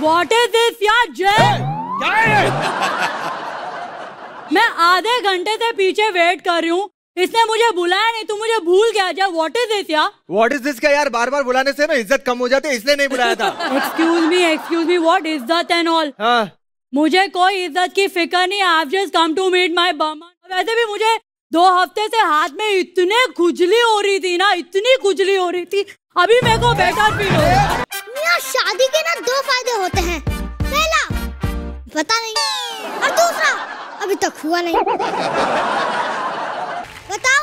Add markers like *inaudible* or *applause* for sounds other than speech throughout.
What is this यार जय क्या है मैं आधे घंटे से पीछे वेट कर रही हूँ। इसने मुझे बुलाया नहीं तू मुझे भूल गया जय व्हाट इज़ दिस यार व्हाट इज़ दिस का यार? बार बार बुलाने से ना इज़्ज़त कम हो जाती है इसलिए नहीं बुलाया था। Excuse me excuse me what इज़्ज़त एंड ऑल मुझे कोई इज़्ज़त की फ़िक्र नहीं I just come to meet my Burman वैसे भी मुझे दो हफ़्ते से हाथ में इतने खुजली हो रही थी ना इतनी खुजली हो रही थी। अभी मेरे को बेटर फील है। मियाँ शादी के ना दो फ़ायदे होते हैं। पहला, पता नहीं, और दूसरा, अभी तक हुआ नहीं। बताओ,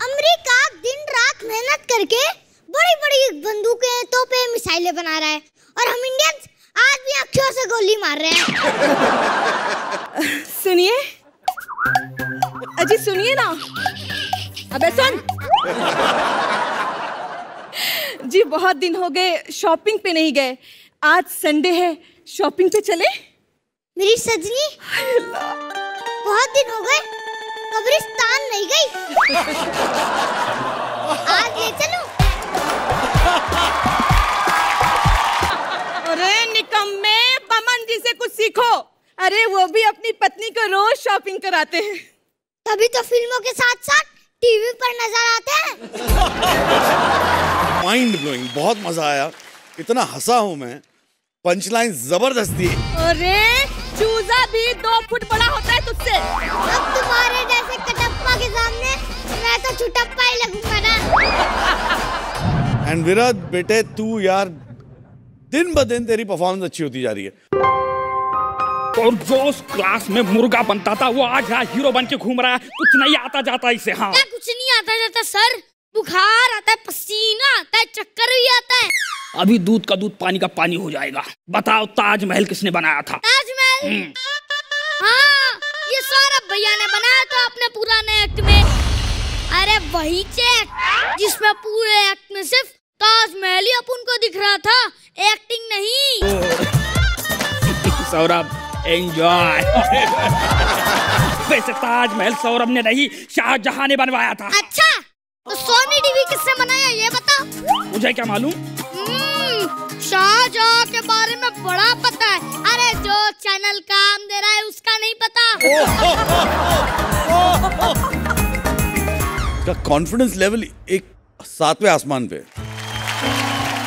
अमेरिका दिन रात मेहनत करके बड़ी बड़ी बंदूकें, तोपे, मिसाइलें बना रहा है, और हम इंडियंस आज भी अक्षरों से गोली मार रहे हैं। सुनिए, अजी सुनिए ना। अबे सुन। जी बहुत दिन हो गए शॉपिंग पे नहीं गए। आज संडे है शॉपिंग पे चले? मेरी सजनी? बहुत दिन हो गए कब्रिस्तान नहीं गई। आज ले चलूँ। अरे निकम्मे पमन जी से कुछ सीखो। अरे वो भी अपनी पत्नी को रोज शॉपिंग कराते हैं। तभी तो फ़िल्मों के साथ साथ टीवी पर नज़र आते हैं। माइंड ब्लोइंग बहुत मज़ा आया। इतना हंसा हूँ मैं। पंचलाइन ज़बरदस्ती। अरे चूजा भी दो फुट बड़ा होता है तुझसे। अब तुम्हारे जैसे कटप्पा के सामने मैं तो छुटप्पा ही लगूँगा ना। एंड विराट बेटे तू यार दिन ब दिन तेरी परफॉर्मेंस अच्छी होती जा रही है। और जो उस क्लास में मुर्गा बनता था वो आज यहाँ हीरो बन के घूम रहा है। कुछ नहीं आता जाता इसे हाँ। क्या कुछ नहीं आता जाता सर? बुखार आता है पसीना आता है चक्कर भी आता है। अभी दूध का दूध पानी का पानी हो जाएगा। बताओ ताजमहल किसने बनाया था? ताजमहल? हाँ ये सारा भैया ने बनाया था अपने पुराने एक्ट में। अरे वही चेक जिसमें पूरे एक्ट में सिर्फ़ ताजमहल ही अपन को दिख रहा था। एक्टिंग नहीं। *laughs* सौरभ एंजॉय *laughs* वैसे ताजमहल सौरभ ने नहीं शाहजहां ने बनवाया था। अच्छा तो सोनी टीवी किसने बनाया ये बता मुझे क्या मालूम? हम्म, शाहजहां के बारे में बड़ा पता है। अरे जो चैनल काम दे रहा है उसका नहीं पता। कॉन्फिडेंस लेवल एक सातवें आसमान पे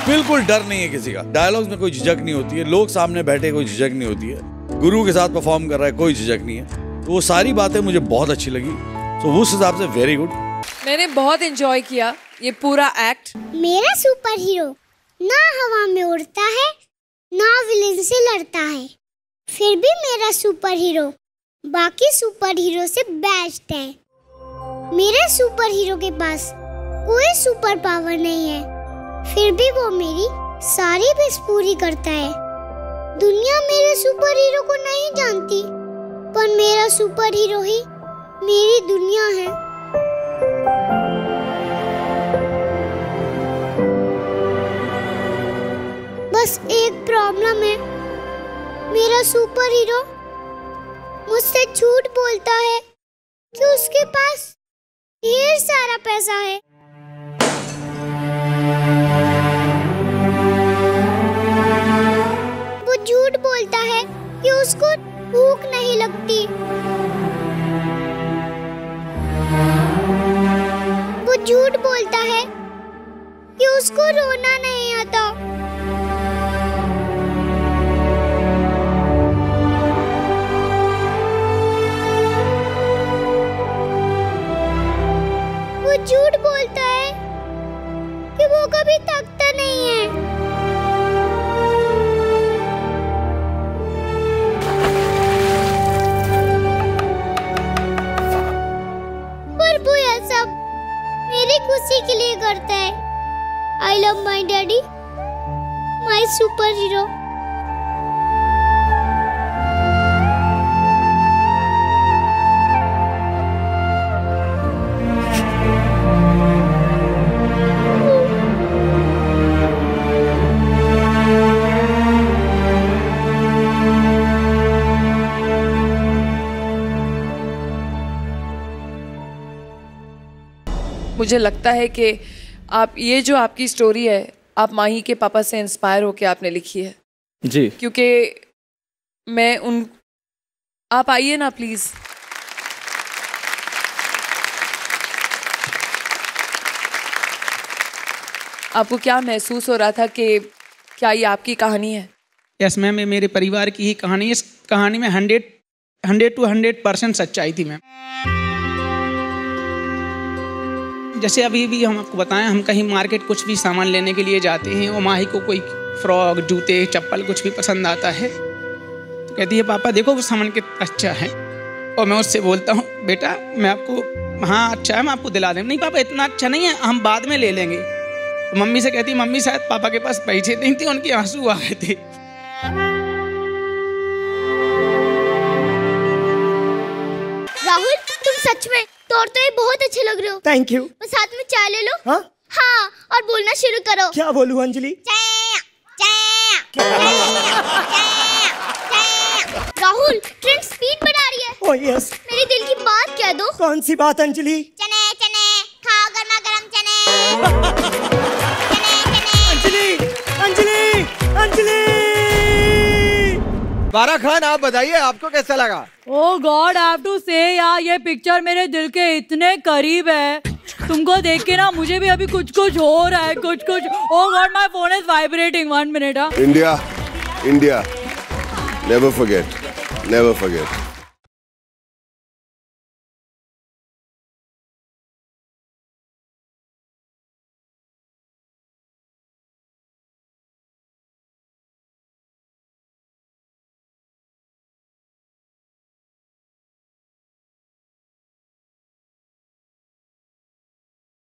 बिल्कुल डर नहीं है किसी का। डायलॉग्स में कोई झिझक नहीं होती है। लोग सामने बैठे कोई झिझक नहीं होती है। गुरु के साथ परफॉर्म कर रहा है कोई झिझक नहीं है। तो वो सारी बातें मुझे बहुत अच्छी लगी। तो उस हिसाब से वेरी गुड मैंने बहुत एंजॉय किया ये पूरा एक्ट मेरा सुपर हीरो ना हवा में उड़ता है, ना विलेन से लड़ता है। फिर भी मेरा सुपर हीरो बाकी सुपर हीरो से बेस्ट है। मेरे सुपर हीरो के पास कोई सुपर पावर नहीं है। फिर भी वो मेरी सारी विश पूरी करता है। दुनिया मेरे सुपर हीरो को नहीं जानती, पर मेरा सुपर हीरो ही मेरी दुनिया है। मेरा सुपर हीरो मुझसे झूठ बोलता है कि उसके पास ढेर सारा पैसा है। वो झूठ बोलता है कि उसको भूख नहीं लगती। करता है। I love my daddy my super hero मुझे लगता है कि आप ये जो आपकी स्टोरी है आप माही के पापा से इंस्पायर होकर आपने लिखी है। जी। क्योंकि मैं उन आप आइए ना प्लीज़ आपको क्या महसूस हो रहा था कि क्या ये आपकी कहानी है? यस मैम ये मेरे परिवार की ही कहानी है। इस कहानी में hundred hundred two hundred percent सच्चाई थी मैम जैसे अभी भी हम आपको बताएँ, हम कहीं मार्केट कुछ भी सामान लेने के लिए जाते हैं, और माही को कोई फ्रॉक, जूते, चप्पल कुछ भी पसंद आता है तो कहती है, पापा, देखो वो सामान कितना अच्छा है। और मैं उससे बोलता हूँ, बेटा, मैं आपको हाँ अच्छा है, मैं आपको दिला दूँ। नहीं, पापा, इतना अच्छा नहीं है, हम बाद में ले लेंगे। तो मम्मी से कहती, मम्मी, शायद पापा के पास पैसे नहीं थे, उनके आँसू आ गए थे। राहुल, तुम सच में तौर तो ये बहुत अच्छे लग रहे हो। थैंक यू बस साथ में चाय ले लो। हाँ? हाँ और बोलना शुरू करो। क्या बोलू अंजलि? राहुल ट्रेन स्पीड बढ़ा रही है। ओ यस मेरे दिल की बात कह दो? कौन सी बात अंजलि? चने चने खाओ गर्मा गर्म चने। *laughs* अंजलि अंजलि अंजलि। बारा खान आप बताइए आपको कैसा लगा? ओ God I have to say यार ये पिक्चर मेरे दिल के इतने करीब है। तुमको देख के ना मुझे भी अभी कुछ कुछ हो रहा है कुछ कुछ ओ God my phone is vibrating one minute India India never forget never never forget.